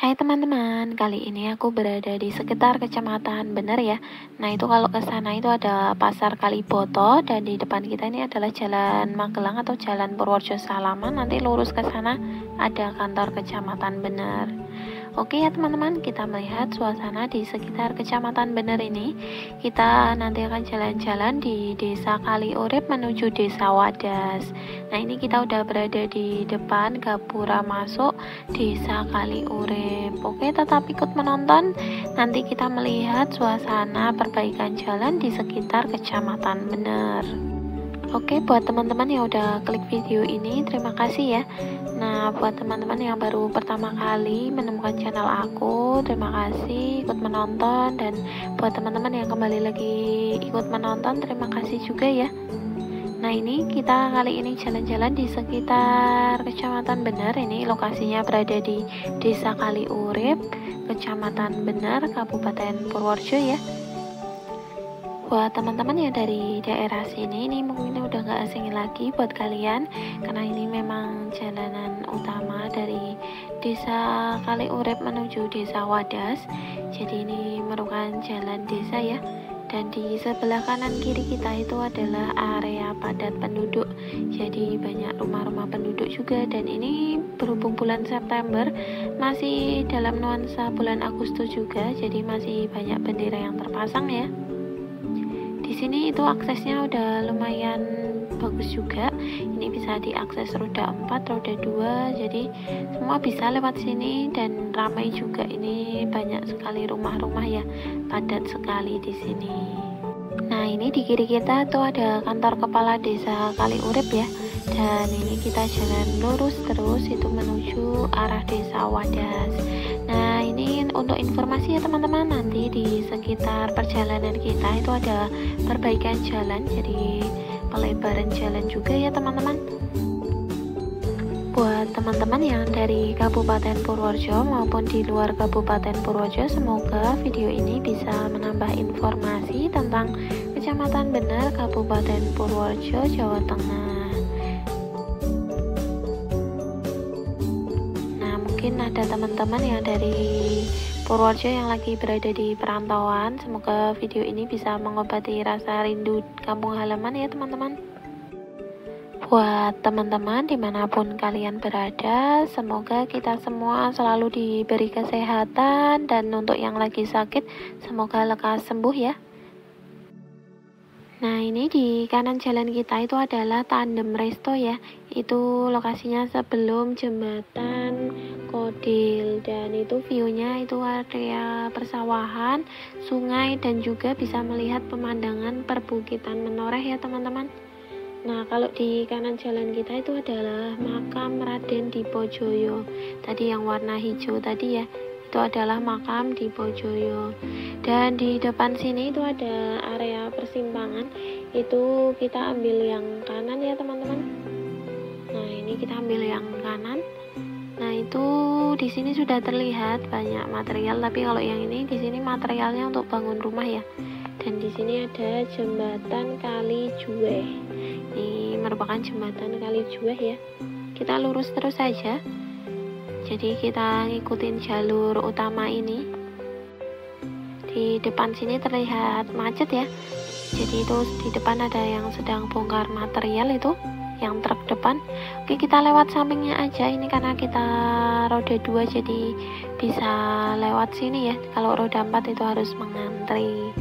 Hai teman-teman, kali ini aku berada di sekitar kecamatan Bener ya. Nah itu kalau ke sana itu ada pasar Kaliboto dan di depan kita ini adalah jalan Magelang atau jalan Purworejo Salaman. Nanti lurus ke sana ada kantor kecamatan Bener. Oke ya teman-teman, kita melihat suasana di sekitar Kecamatan Bener ini. Kita nanti akan jalan-jalan di Desa Kali Urip menuju Desa Wadas. Nah, ini kita udah berada di depan Gapura masuk Desa Kali Urip. Oke, tetap ikut menonton. Nanti kita melihat suasana perbaikan jalan di sekitar Kecamatan Bener. Oke, buat teman-teman yang udah klik video ini, terima kasih ya. Nah, buat teman-teman yang baru pertama kali menemukan channel aku, terima kasih ikut menonton. Dan buat teman-teman yang kembali lagi ikut menonton, terima kasih juga ya. Nah ini kita kali ini jalan-jalan di sekitar Kecamatan Bener. Ini lokasinya berada di Desa Kaliurip Kecamatan Bener Kabupaten Purworejo ya. Buat teman-teman yang dari daerah sini ini mungkin udah gak asing lagi buat kalian karena ini memang jalanan utama dari desa Kali Urep menuju desa Wadas. Jadi ini merupakan jalan desa ya dan di sebelah kanan kiri kita itu adalah area padat penduduk. Jadi banyak rumah-rumah penduduk juga. Dan ini berhubung bulan September masih dalam nuansa bulan Agustus juga. Jadi masih banyak bendera yang terpasang ya. Di sini itu aksesnya udah lumayan bagus juga. Ini bisa diakses roda 4 roda 2 jadi semua bisa lewat sini dan ramai juga. Ini banyak sekali rumah-rumah ya padat sekali di sini. Nah ini di kiri kita tuh ada kantor kepala desa Kali Urip ya. Dan ini kita jalan lurus terus itu menuju arah desa Wadas. Nah ini untuk informasi ya teman-teman nanti di sekitar perjalanan kita itu ada perbaikan jalan. Jadi pelebaran jalan juga ya teman-teman. Buat teman-teman yang dari Kabupaten Purworejo maupun di luar Kabupaten Purworejo semoga video ini bisa menambah informasi tentang Kecamatan Benar Kabupaten Purworejo Jawa Tengah. Nah mungkin ada teman-teman yang dari Purworejo yang lagi berada di perantauan. Semoga video ini bisa mengobati rasa rindu kampung halaman ya teman-teman. Buat teman-teman di mana pun kalian berada, semoga kita semua selalu diberi kesehatan dan untuk yang lagi sakit, semoga lekas sembuh ya. Nah ini di kanan jalan kita itu adalah tandem resto ya Itu lokasinya sebelum jembatan Kodil dan itu viewnya itu area persawahan, sungai dan juga bisa melihat pemandangan perbukitan menoreh ya teman-teman. Nah kalau di kanan jalan kita itu adalah makam Raden Dipojoyo. Tadi yang warna hijau tadi ya itu adalah makam Dipojoyo. Dan di depan sini itu ada area persimpangan. Itu kita ambil yang kanan ya teman-teman. Nah ini kita ambil yang kanan Nah, itu di sini sudah terlihat banyak material, tapi kalau yang ini di sini materialnya untuk bangun rumah ya. Dan di sini ada jembatan Kali Juwe. Ini merupakan jembatan Kali Juwe ya. Kita lurus terus saja. Jadi kita ngikutin jalur utama ini. Di depan sini terlihat macet ya. Jadi itu di depan ada yang sedang bongkar material itu yang truk depan oke kita lewat sampingnya aja. Ini karena kita roda dua jadi bisa lewat sini ya. Kalau roda 4 itu harus mengantri.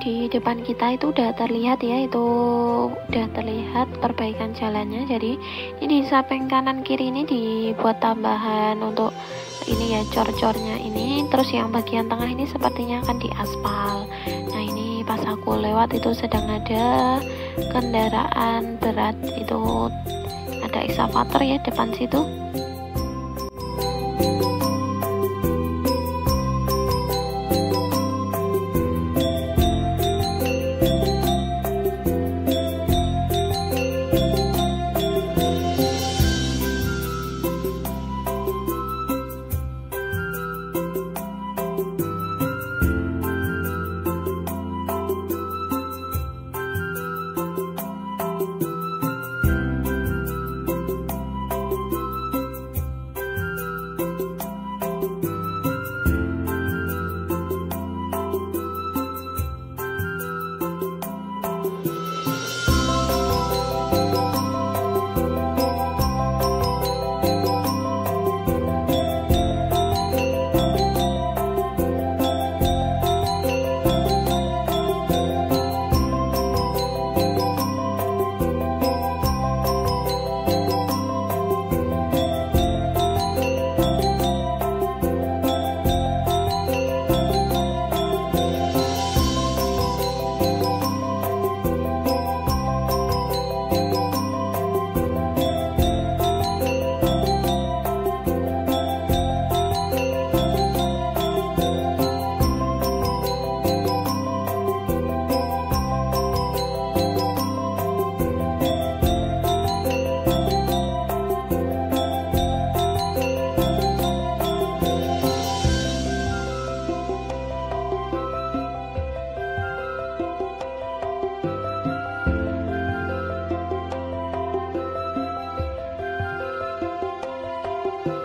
Di depan kita itu udah terlihat ya itu udah terlihat perbaikan jalannya. Jadi ini di samping kanan kiri ini dibuat tambahan untuk ini ya cor-cornya ini. Terus yang bagian tengah ini sepertinya akan diaspal. Nah ini pas aku lewat itu sedang ada kendaraan berat. Itu ada excavator ya depan situ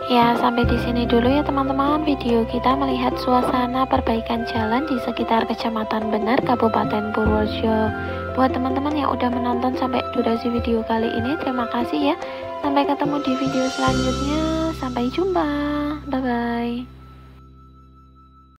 Ya, sampai di sini dulu ya teman-teman video kita melihat suasana perbaikan jalan di sekitar Kecamatan Bener, Kabupaten Purworejo. Buat teman-teman yang udah menonton sampai durasi video kali ini, terima kasih ya. Sampai ketemu di video selanjutnya. Sampai jumpa. Bye-bye.